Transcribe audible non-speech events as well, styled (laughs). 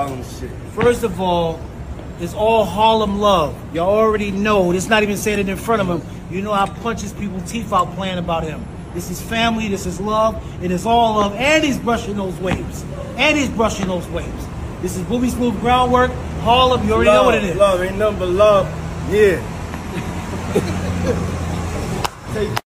Harlem shit. First of all, it's all Harlem love. Y'all already know. It's not even saying it in front of him. You know I punches people teeth out playing about him. This is family. This is love. It is all love. And he's brushing those waves. And he's brushing those waves. This is Booby Smooth Groundwork. Harlem, you already love, know what it is. Love, ain't nothing but love. Yeah. (laughs) Take